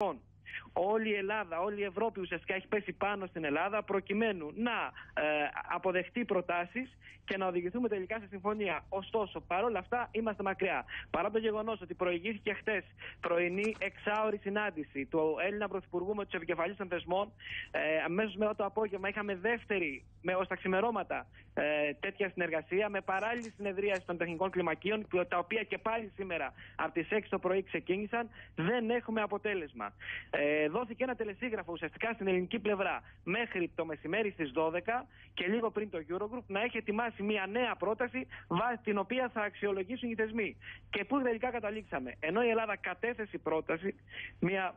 on. Όλη η Ελλάδα, όλη η Ευρώπη ουσιαστικά έχει πέσει πάνω στην Ελλάδα προκειμένου να ε, αποδεχτεί προτάσεις και να οδηγηθούμε τελικά σε συμφωνία. Ωστόσο, παρόλα αυτά είμαστε μακριά. Παρά το γεγονός ότι προηγήθηκε χτες πρωινή εξάωρη συνάντηση του Έλληνα Πρωθυπουργού με τους επικεφαλεί των θεσμών, ε, αμέσως μετά το απόγευμα είχαμε δεύτερη, με ως τα ξημερώματα, ε, τέτοια συνεργασία με παράλληλη συνεδρίαση των τεχνικών κλιμακίων, τα οποία και πάλι σήμερα από τις 6 το πρωί ξεκίνησαν. Δεν έχουμε αποτέλεσμα. Ε, δόθηκε ένα τελεσίγραφο ουσιαστικά στην ελληνική πλευρά μέχρι το μεσημέρι στις 12 και λίγο πριν το Eurogroup να έχει ετοιμάσει μια νέα πρόταση βάσει την οποία θα αξιολογήσουν οι θεσμοί. Και πού τελικά καταλήξαμε. Ενώ η Ελλάδα κατέθεσε πρόταση, μια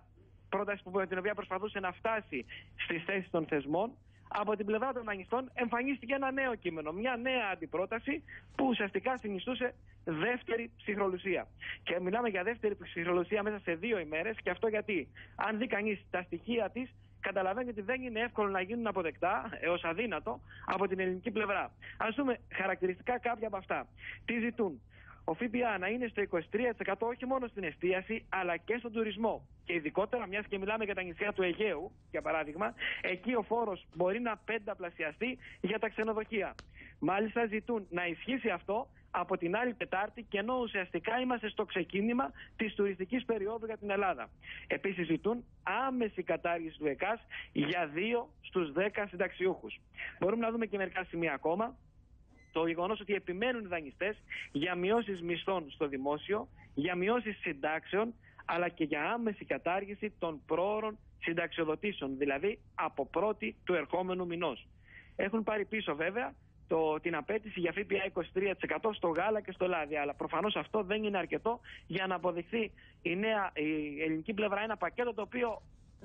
πρόταση που, την οποία προσπαθούσε να φτάσει στις θέσεις των θεσμών, από την πλευρά των δανειστών εμφανίστηκε ένα νέο κείμενο, μια νέα αντιπρόταση που ουσιαστικά συνιστούσε δεύτερη ψυχρολουσία. Και μιλάμε για δεύτερη ψυχρολουσία μέσα σε δύο ημέρες και αυτό γιατί αν δει κανείς τα στοιχεία της, καταλαβαίνει ότι δεν είναι εύκολο να γίνουν αποδεκτά έως αδύνατο από την ελληνική πλευρά. Α δούμε χαρακτηριστικά κάποια από αυτά. Τι ζητούν; Ο ΦΠΑ να είναι στο 23% όχι μόνο στην εστίαση αλλά και στον τουρισμό. Και ειδικότερα, μιας και μιλάμε για τα νησιά του Αιγαίου, για παράδειγμα, εκεί ο φόρος μπορεί να πενταπλασιαστεί για τα ξενοδοχεία. Μάλιστα, ζητούν να ισχύσει αυτό από την άλλη Τετάρτη και ενώ ουσιαστικά είμαστε στο ξεκίνημα της τουριστικής περίοδου για την Ελλάδα. Επίσης, ζητούν άμεση κατάργηση του ΕΚΑΣ για δύο στους 10 συνταξιούχους. Μπορούμε να δούμε και μερικά σημεία ακόμα το γεγονός ότι επιμένουν οι δανειστές για μειώσεις μισθών στο δημόσιο, για μειώσεις συντάξεων, αλλά και για άμεση κατάργηση των πρόωρων συνταξιοδοτήσεων, δηλαδή από πρώτη του ερχόμενου μηνός. Έχουν πάρει πίσω βέβαια το, την απέτηση για ΦΠΑ 23% στο γάλα και στο λάδι. Αλλά προφανώς αυτό δεν είναι αρκετό για να αποδειχθεί η, νέα, η ελληνική πλευρά ένα πακέτο το οποίο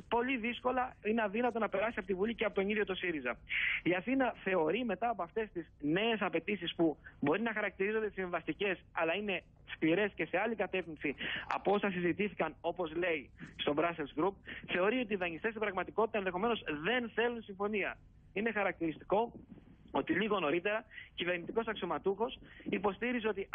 πολύ δύσκολα είναι αδύνατο να περάσει από τη Βουλή και από τον ίδιο το ΣΥΡΙΖΑ. Η Αθήνα θεωρεί μετά από αυτές τις νέες απαιτήσεις που μπορεί να χαρακτηρίζονται συμβαστικές, αλλά είναι σκληρές και σε άλλη κατεύθυνση από όσα συζητήθηκαν, όπως λέει στο Brussels Group, θεωρεί ότι οι δανειστές στην πραγματικότητα ενδεχομένως δεν θέλουν συμφωνία. Είναι χαρακτηριστικό ότι λίγο νωρίτερα κυβερνητικός αξιωματούχος υποστήριζε ότι